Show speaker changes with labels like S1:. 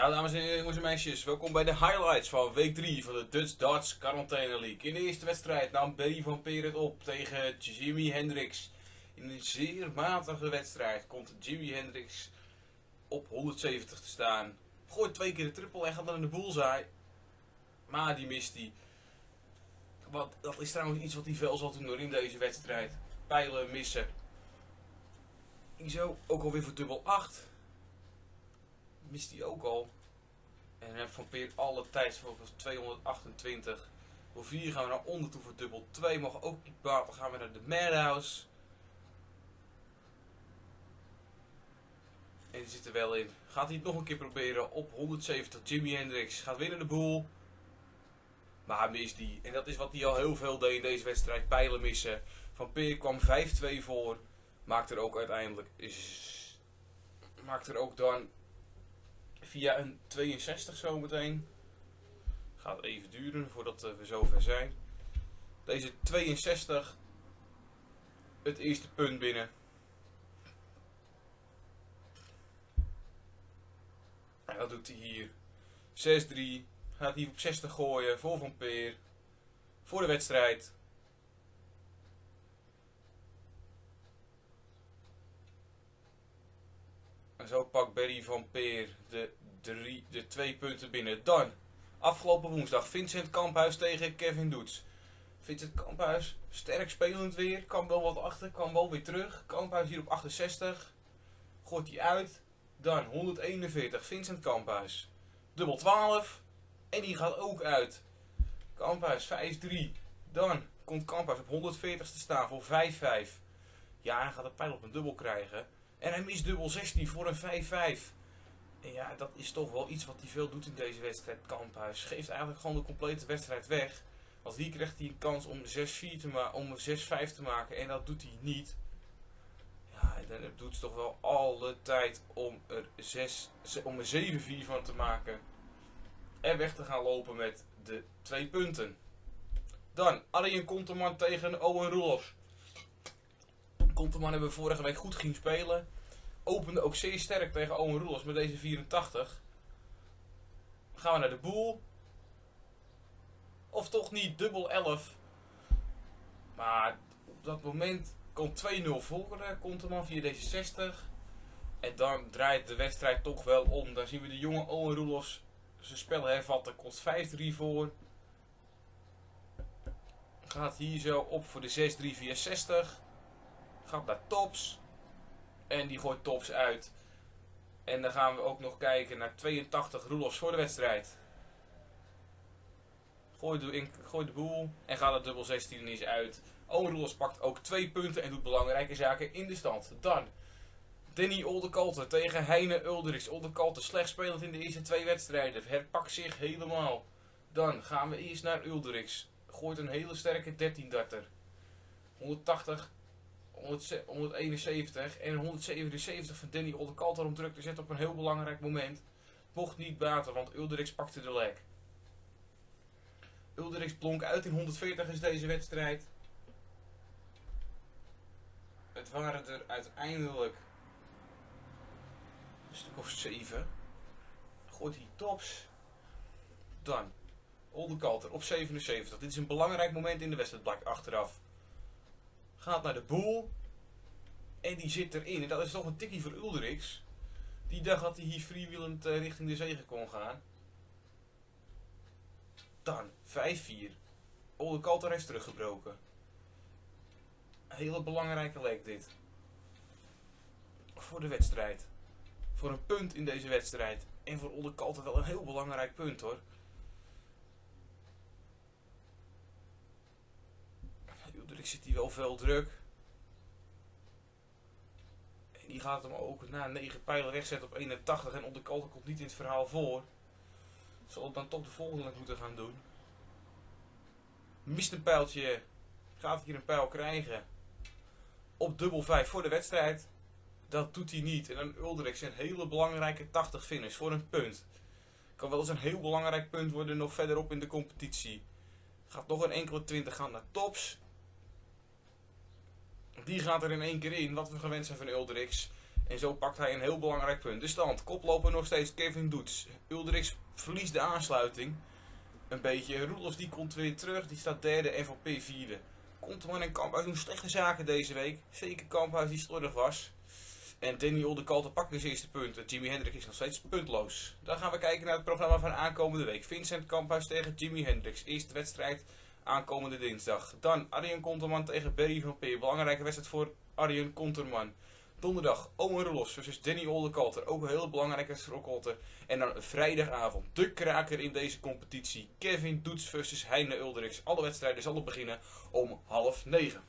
S1: Ja, dames en heren, jongens en meisjes, welkom bij de highlights van week 3 van de Dutch Darts Quarantaine League. In de eerste wedstrijd nam Barry van Peer het op tegen Jimi Hendrix. In een zeer matige wedstrijd komt Jimi Hendrix op 170 te staan. Gooit twee keer de triple en gaat dan in de bullseye. Maar die mist hij. Dat is trouwens iets wat hij veel zal doen door in deze wedstrijd. Pijlen missen. Iso ook alweer voor dubbel 8 mist hij ook al. En heeft Van Peer alle tijd voor 228. Voor 4 gaan we naar onder toe voor dubbel 2. Mag ook niet baat. Dan gaan we naar de Madhouse. En die zit er wel in. Gaat hij het nog een keer proberen op 170. Jimi Hendrix gaat winnen de boel. Maar mist die. En dat is wat hij al heel veel deed in deze wedstrijd. Pijlen missen. Van Peer kwam 5-2 voor. Maakt er ook uiteindelijk... Maakt er ook dan via een 62 zometeen. Gaat even duren voordat we zover zijn. Deze 62. Het eerste punt binnen. En dat doet hij hier. 6-3. Gaat hij op 60 gooien voor Van Peer. Voor de wedstrijd. En zo pakt Berry van Peer de, drie, de twee punten binnen. Dan, afgelopen woensdag, Vincent Kamphuis tegen Kevin Doets. Vincent Kamphuis, sterk spelend weer. Kan wel wat achter, kan wel weer terug. Kamphuis hier op 68. Gooit hij uit. Dan 141, Vincent Kamphuis. Dubbel 12. En die gaat ook uit. Kamphuis 5-3. Dan komt Kamphuis op 140 te staan voor 5-5. Ja, hij gaat de pijl op een dubbel krijgen. En hij mist dubbel 16 voor een 5-5. En ja, dat is toch wel iets wat hij veel doet in deze wedstrijd. Kamphuis geeft eigenlijk gewoon de complete wedstrijd weg. Want hier krijgt hij een kans om 6-4 te om 6-5 te maken. En dat doet hij niet. Ja, en dan doet ze toch wel alle tijd om er, 6, om er 7-4 van te maken. En weg te gaan lopen met de twee punten. Dan Arjen Konterman tegen Owen Roelofs. Konterman hebben we vorige week goed ging spelen. Opende ook zeer sterk tegen Owen Roelofs met deze 84. Gaan we naar de boel. Of toch niet, dubbel 11. Maar op dat moment komt 2-0 voor eh, Konterman via deze 60. En dan draait de wedstrijd toch wel om. Dan zien we de jonge Owen Roelofs zijn spel hervatten. Kost 5-3 voor. Gaat hier zo op voor de 6-3 via 60. Gaat naar tops. En die gooit tops uit. En dan gaan we ook nog kijken naar 82 Roelofs voor de wedstrijd. Gooi de, in, de boel en gaat het dubbel 16 eens uit. Owen Roelofs pakt ook twee punten en doet belangrijke zaken in de stand. Dan Danny Oldekalter tegen Heine Ulderichs. Oldekalter slecht spelend in de eerste twee wedstrijden. Herpakt zich helemaal. Dan gaan we eerst naar Ulderichs. Gooit een hele sterke 13 darter. 180 171 en 177 van Danny Oldekalter om druk te zetten op een heel belangrijk moment. Mocht niet baten, want Ulderix pakte de leg. Ulderix blonk uit in 140 is deze wedstrijd. Het waren er uiteindelijk een stuk of 7. Gooit hij tops. Dan Oldekalter op 77. Dit is een belangrijk moment in de wedstrijd, achteraf. Gaat naar de boel. En die zit erin. En dat is toch een tikkie voor Ulderix. Die dacht dat hij hier freewheelend uh, richting de zegen kon gaan. Dan 5-4. Olde Kalter heeft teruggebroken. Hele belangrijke lek dit. Voor de wedstrijd. Voor een punt in deze wedstrijd. En voor Olde Kalter wel een heel belangrijk punt hoor. Ik zit hier wel veel druk. En die gaat hem ook na 9 pijlen wegzetten op 81 en onderkant komt niet in het verhaal voor. Zal het dan toch de volgende moeten gaan doen. Mist een pijltje. Gaat hier een pijl krijgen. Op dubbel 5 voor de wedstrijd. Dat doet hij niet. En dan Uldrix een hele belangrijke 80 finish voor een punt. Kan wel eens een heel belangrijk punt worden nog verderop in de competitie. Gaat nog een enkele 20 gaan naar tops. Die gaat er in één keer in, wat we gewend zijn van Uldrix. En zo pakt hij een heel belangrijk punt. De stand, koploper nog steeds Kevin Doets. Uldrix verliest de aansluiting. Een beetje. Roelofs die komt weer terug. Die staat derde en van P vierde. Konteman en Kamphuis doen slechte zaken deze week. Zeker Kamphuis die slordig was. En Danny Oldekalter pakt dus eerste punten. Jimi Hendrix is nog steeds puntloos. Dan gaan we kijken naar het programma van aankomende week. Vincent Kamphuis tegen Jimi Hendrix. Eerste wedstrijd aankomende dinsdag. Dan Arjen Konterman tegen Berry van Peer. Belangrijke wedstrijd voor Arjen Konterman. Donderdag Owen Rolos versus Danny Oldekalter. Ook een heel belangrijke wedstrijd. En dan vrijdagavond de kraker in deze competitie. Kevin Doets versus Heine Uldrix. Alle wedstrijden zullen beginnen om half negen.